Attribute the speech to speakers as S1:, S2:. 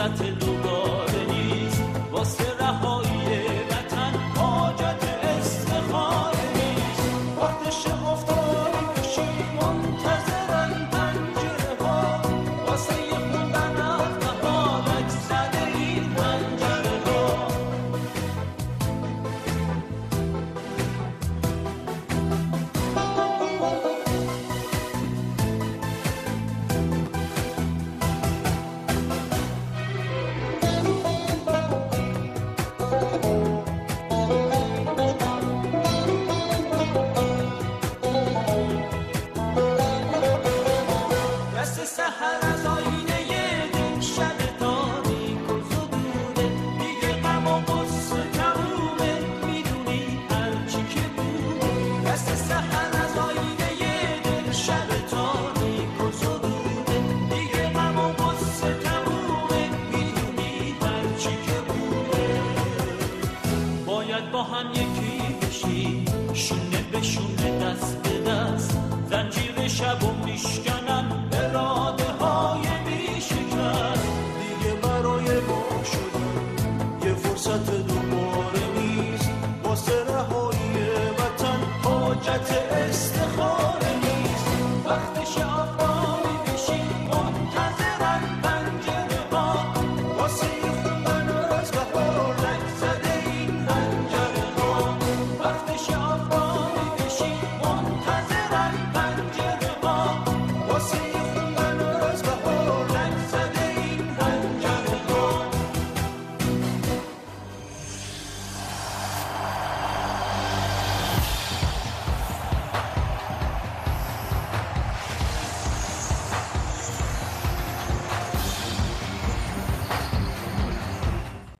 S1: satellite. با هم یکی بشیم شونه به شونه دست به